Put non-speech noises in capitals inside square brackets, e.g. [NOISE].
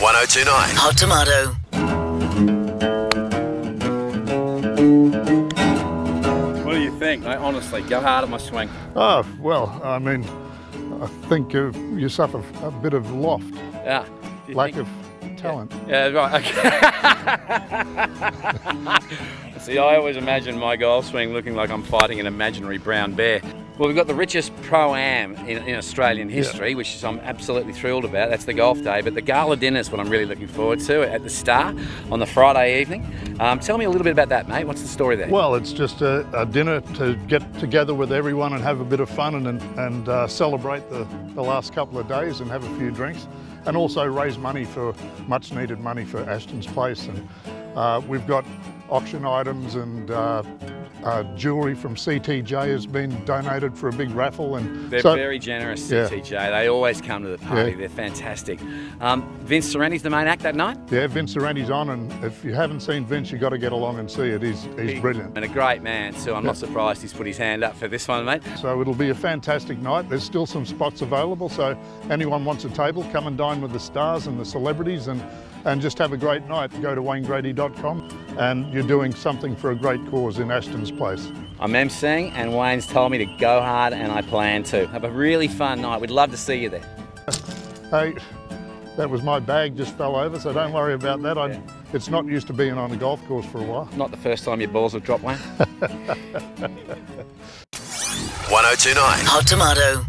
1029. Hot tomato. What do you think? I honestly go hard at my swing. Oh, well, I mean, I think uh, you suffer a bit of loft, Yeah. Lack think- of talent. Yeah, right. Okay. [LAUGHS] See, I always imagine my golf swing looking like I'm fighting an imaginary brown bear. Well, we've got the richest pro am in, in Australian history, which is, I'm absolutely thrilled about. That's the golf day. But the gala dinner is what I'm really looking forward to at the Star on the Friday evening. Um, tell me a little bit about that, mate. What's the story there? Well, it's just a, a dinner to get together with everyone and have a bit of fun and, and, and uh, celebrate the, the last couple of days and have a few drinks and also raise money for much needed money for Ashton's Place. And uh, we've got auction items and uh, uh, jewellery from CTJ has been donated for a big raffle. And They're so- very generous, Yeah. CTJ. They always come to the party. Yeah. They're fantastic. Um, Vince Sorrenti's the main act that night. Yeah, Vince Sorrenti's on, and if you haven't seen Vince, you've got to get along and see it. He's, he's brilliant. And a great man, too. I'm not surprised he's put his hand up for this one, mate. So it'll be a fantastic night. There's still some spots available, so anyone wants a table, come and dine with the stars and the celebrities and, and just have a great night. Go to waynegrady.com and you're doing something for a great cause in Ashton's Place. I'm emceeing, and Wayne's told me to go hard, and I plan to. Have a really fun night. We'd love to see you there. Hey, that was my bag just fell over, so don't worry about that. I, Yeah. It's not used to being on a golf course for a while. Not the first time your balls have dropped, Wayne. [LAUGHS] 1029. Hot tomato.